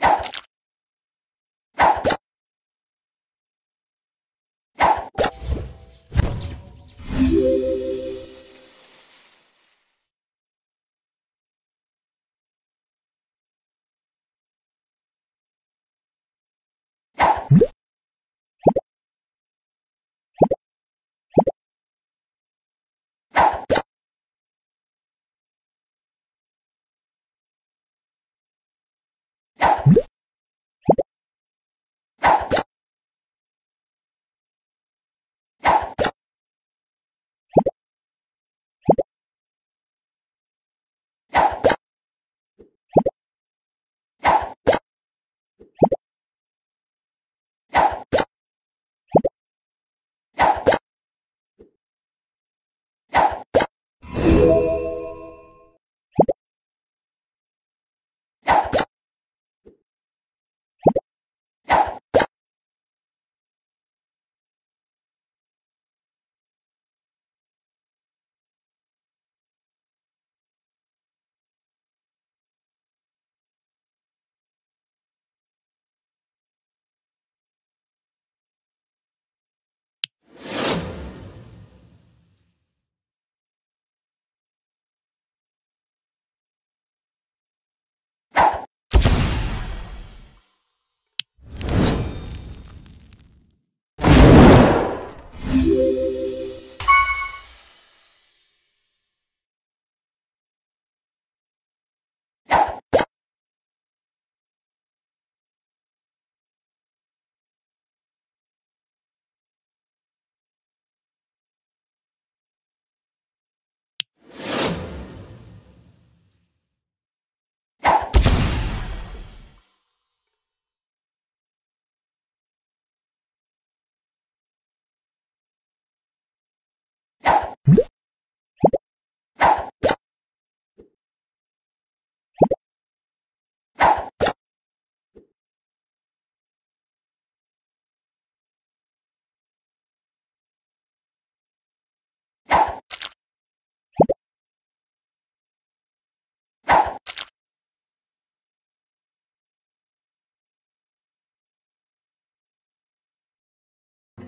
Yeah.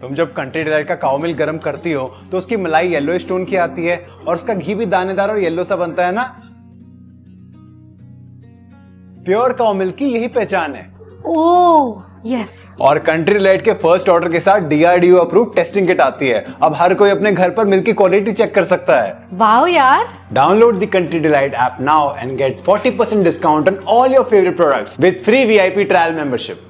तुम जब Country Delight का काउ मिल्क गर्म करती हो तो उसकी मलाई येलो स्टोन की आती है और उसका घी भी दानेदार और येलो सा बनता है ना? प्योर काउ मिल्क की यही पहचान है। ओह यस और कंट्री डिलाइट के फ़र्स्ट ऑर्डर के साथ डीआरडीओ अप्रूव टेस्टिंग किट आती है। अब हर कोई अपने घर पर मिल्क की क्वालिटी चेक कर सकता है। वाओ यार. Download the Country Delight app now and get 40% discount on all your favourite products with free VIP trial membership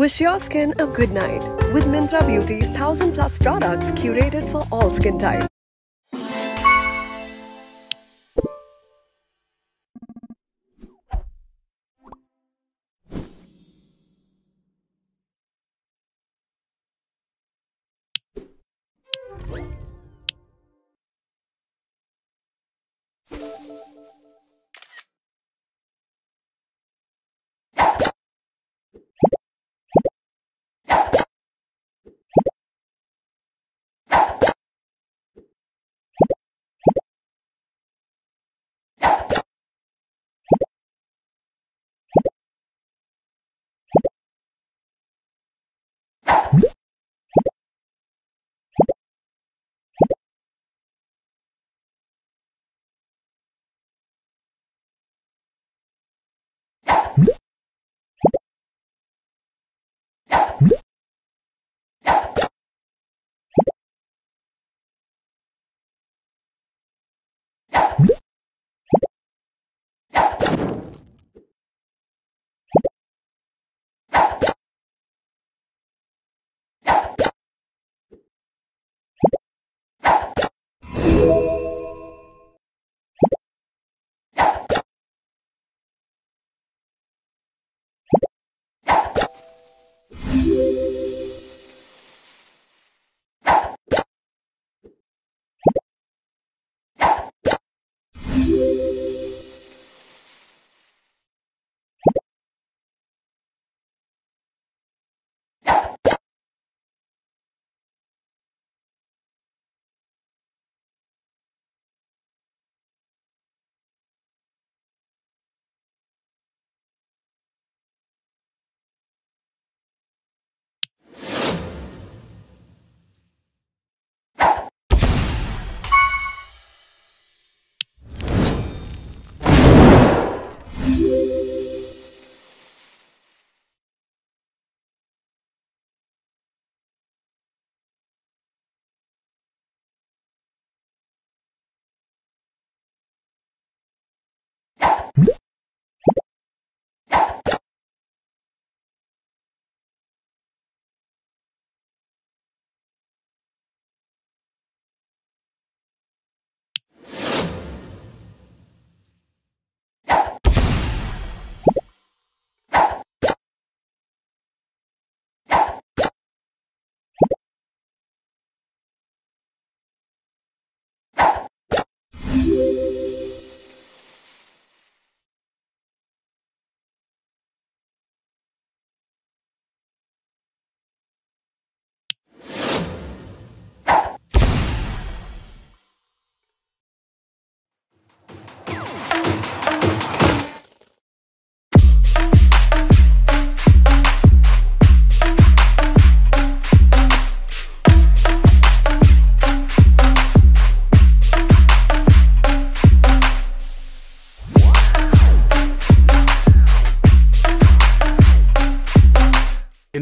Wish your skin a good night with Mintra Beauty's 1000 plus products curated for all skin types.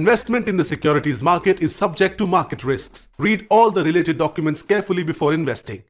Investment in the securities market is subject to market risks. Read all the related documents carefully before investing.